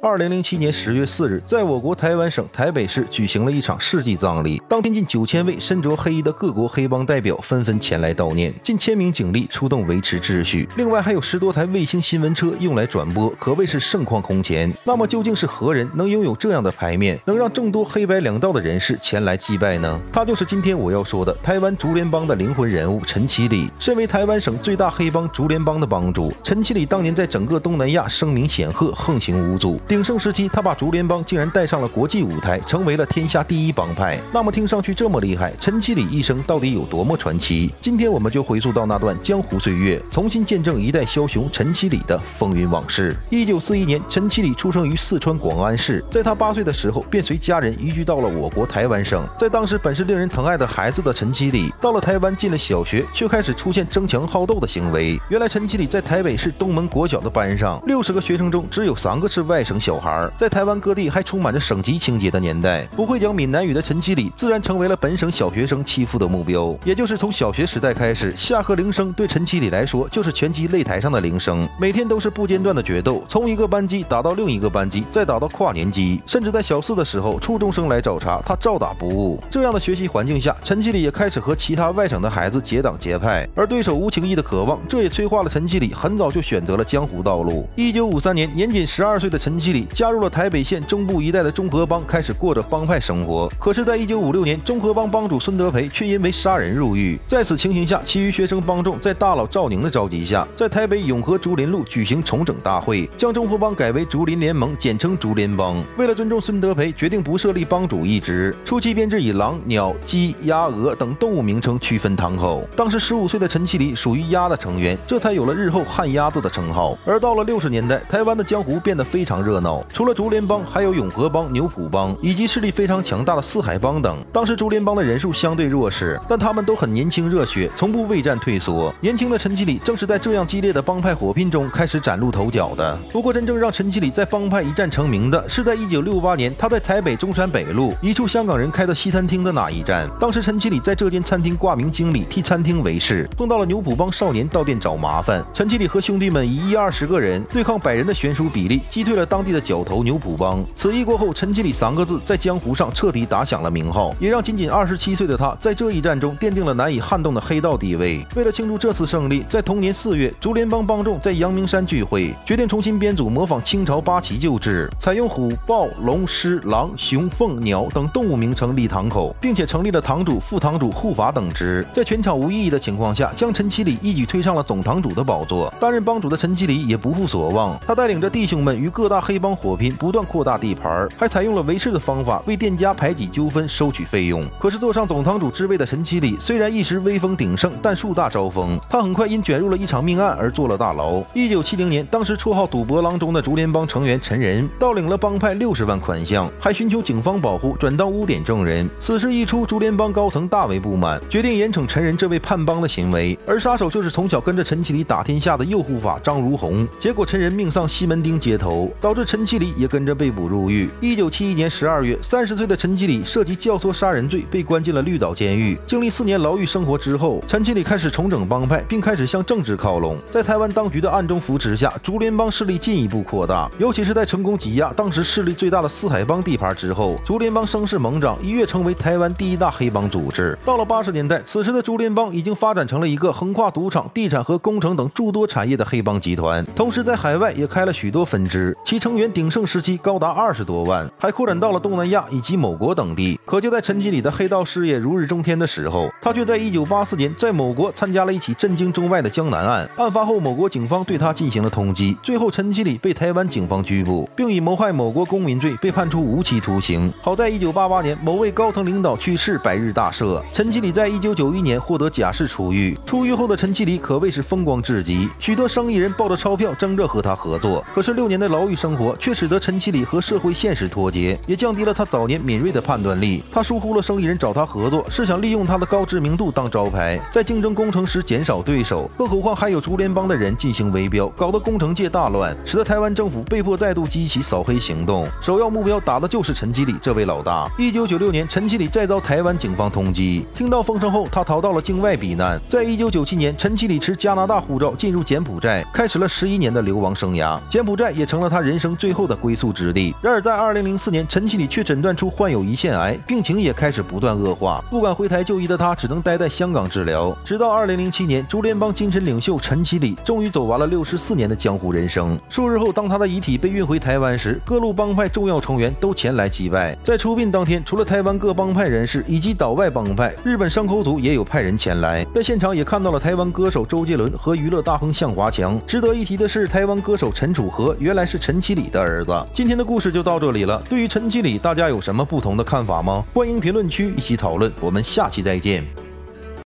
二零零七年十月四日，在我国台湾省台北市举行了一场世纪葬礼。当天，近九千位身着黑衣的各国黑帮代表纷纷前来悼念，近千名警力出动维持秩序。另外，还有十多台卫星新闻车用来转播，可谓是盛况空前。那么，究竟是何人能拥有这样的牌面，能让众多黑白两道的人士前来祭拜呢？他就是今天我要说的台湾竹联帮的灵魂人物陈其礼。身为台湾省最大黑帮竹联帮的帮主，陈其礼当年在整个东南亚声名显赫，横行无阻。鼎盛时期，他把竹联帮竟然带上了国际舞台，成为了天下第一帮派。那么听上去这么厉害，陈其礼一生到底有多么传奇？今天我们就回溯到那段江湖岁月，重新见证一代枭雄陈其礼的风云往事。一九四一年，陈其礼出生于四川广安市，在他八岁的时候，便随家人移居到了我国台湾省。在当时本是令人疼爱的孩子的陈其礼，到了台湾进了小学，却开始出现争强好斗的行为。原来陈其礼在台北市东门国小的班上，六十个学生中只有三个是外省小孩。在台湾各地还充满着省级情节的年代，不会讲闽南语的陈其礼自然成为了本省小学生欺负的目标。也就是从小学时代开始，下课铃声对陈其礼来说就是拳击擂台上的铃声，每天都是不间断的决斗，从一个班级打到另一个班级，再打到跨年级，甚至在小四的时候，初中生来找茬，他照打不误。这样的学习环境下，陈其礼也开始和其他外省的孩子结党结派，而对手无情义的渴望，这也催化了陈其礼很早就选择了江湖道路。一九五三年，年仅十二岁的陈其礼加。入了台北县中部一带的中和帮，开始过着帮派生活。可是，在一九五六年，中和帮帮主孙德培却因为杀人入狱。在此情形下，其余学生帮众在大佬赵宁的召集下，在台北永和竹林路举行重整大会，将中和帮改为竹林联盟，简称竹联帮。为了尊重孙德培，决定不设立帮主一职。初期编制以狼、鸟、鸡、鸭、鹅等动物名称区分堂口。当时十五岁的陈其礼属于鸭的成员，这才有了日后旱鸭子的称号。而到了六十年代，台湾的江湖变得非常热热闹。除了竹联帮，还有永和帮、牛埔帮，以及势力非常强大的四海帮等。当时竹联帮的人数相对弱势，但他们都很年轻热血，从不畏战退缩。年轻的陈其礼正是在这样激烈的帮派火拼中开始崭露头角的。不过，真正让陈其礼在帮派一战成名的，是在一九六八年，他在台北中山北路一处香港人开的西餐厅的那一战。当时，陈其礼在这间餐厅挂名经理，替餐厅维持，碰到了牛埔帮少年到店找麻烦。陈其礼和兄弟们以一二十个人对抗百人的悬殊比例，击退了当当地的角头牛埔。帮此役过后，陈其礼三个字在江湖上彻底打响了名号，也让仅仅二十七岁的他在这一战中奠定了难以撼动的黑道地位。为了庆祝这次胜利，在同年四月，竹联帮帮众在阳明山聚会，决定重新编组，模仿清朝八旗旧制，采用虎、豹、龙、狮、狼、熊、凤、鸟等动物名称立堂口，并且成立了堂主、副堂主、护法等职。在全场无异议的情况下，将陈其礼一举推上了总堂主的宝座。担任帮主的陈其礼也不负所望，他带领着弟兄们与各大黑帮火拼，不断。扩大地盘，还采用了维持的方法为店家排挤纠纷、收取费用。可是坐上总堂主之位的陈其礼，虽然一时威风鼎盛，但树大招风。他很快因卷入了一场命案而坐了大牢。一九七零年，当时绰号“赌博郎中”的竹联帮成员陈仁，盗领了帮派六十万款项，还寻求警方保护，转当污点证人。此事一出，竹联帮高层大为不满，决定严惩陈仁这位叛帮的行为。而杀手就是从小跟着陈其礼打天下的右护法张如红。结果陈仁命丧西门町街头，导致陈其礼也跟着。被捕入狱。一九七一年十二月，三十岁的陈其礼涉及教唆杀人罪，被关进了绿岛监狱。经历四年牢狱生活之后，陈其礼开始重整帮派，并开始向政治靠拢。在台湾当局的暗中扶持下，竹联帮势力进一步扩大。尤其是在成功挤压当时势力最大的四海帮地盘之后，竹联帮声势猛涨，一跃成为台湾第一大黑帮组织。到了八十年代，此时的竹联帮已经发展成了一个横跨赌场、地产和工程等诸多产业的黑帮集团，同时在海外也开了许多分支，其成成员鼎盛时期。高达二十多万，还扩展到了东南亚以及某国等地。可就在陈其礼的黑道事业如日中天的时候，他却在一九八四年在某国参加了一起震惊中外的江南案。案发后，某国警方对他进行了通缉，最后陈其礼被台湾警方拘捕，并以谋害某国公民罪被判处无期徒刑。好在一九八八年某位高层领导去世，百日大赦，陈其礼在一九九一年获得假释出狱。出狱后的陈其礼可谓是风光至极，许多生意人抱着钞票争着和他合作。可是六年的牢狱生活却使得陈其礼。和社会现实脱节，也降低了他早年敏锐的判断力。他疏忽了生意人找他合作，是想利用他的高知名度当招牌，在竞争工程时减少对手，更何况还有竹联帮的人进行围标，搞得工程界大乱，使得台湾政府被迫再度激起扫黑行动，首要目标打的就是陈其礼这位老大。一九九六年，陈其礼再遭台湾警方通缉，听到风声后，他逃到了境外避难。在一九九七年，陈其礼持加拿大护照进入柬埔寨，开始了十一年的流亡生涯，柬埔寨也成了他人生最后的归宿之地。然而，在二零零四年，陈其礼却诊断出患有胰腺癌，病情也开始不断恶化，不敢回台就医的他，只能待在香港治疗。直到二零零七年，竹联帮精神领袖陈其礼终于走完了六十四年的江湖人生。数日后，当他的遗体被运回台湾时，各路帮派重要成员都前来祭拜。在出殡当天，除了台湾各帮派人士以及岛外帮派，日本山口组也有派人前来，在现场也看到了台湾歌手周杰伦和娱乐大亨向华强。值得一提的是，台湾歌手陈楚河原来是陈其礼的儿子。今天的故事就到这里了。对于陈其礼，大家有什么不同的看法吗？欢迎评论区一起讨论。我们下期再见。